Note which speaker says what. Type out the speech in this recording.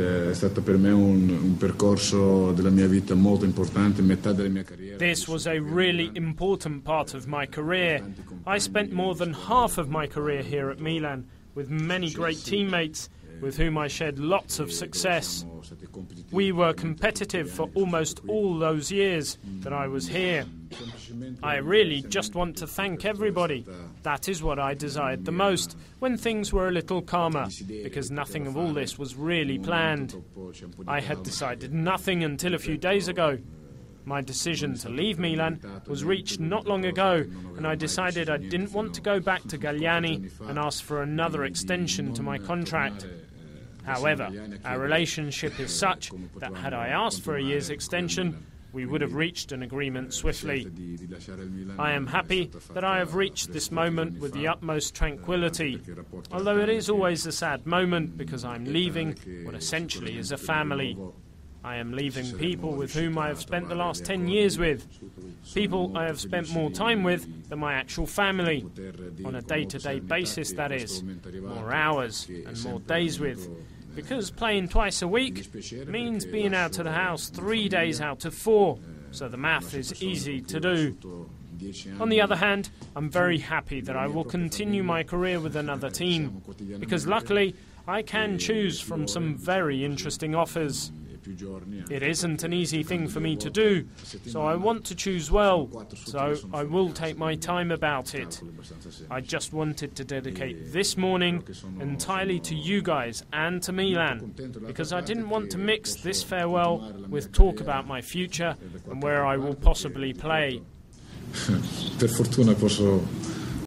Speaker 1: è stato per me un, un percorso della mia vita molto importante, metà della mia carriera.
Speaker 2: This was a really important part of my career. I spent more than half of my career here at Milan with many great teammates with whom I shared lots of success. We were competitive for almost all those years that I was here. I really just want to thank everybody. That is what I desired the most when things were a little calmer, because nothing of all this was really planned. I had decided nothing until a few days ago. My decision to leave Milan was reached not long ago, and I decided I didn't want to go back to Galliani and ask for another extension to my contract. However, our relationship is such that had I asked for a year's extension, we would have reached an agreement swiftly. I am happy that I have reached this moment with the utmost tranquility, although it is always a sad moment because I'm leaving what essentially is a family. I am leaving people with whom I have spent the last 10 years with. People I have spent more time with than my actual family. On a day to day basis, that is. More hours and more days with. Because playing twice a week means being out of the house three days out of four. So the math is easy to do. On the other hand, I'm very happy that I will continue my career with another team. Because luckily, I can choose from some very interesting offers. It isn't an easy thing for me to do, so I want to choose well, so I will take my time about it. I just wanted to dedicate this morning entirely to you guys and to Milan, because I didn't want to mix this farewell with talk about my future and where I will possibly play.
Speaker 1: per fortuna posso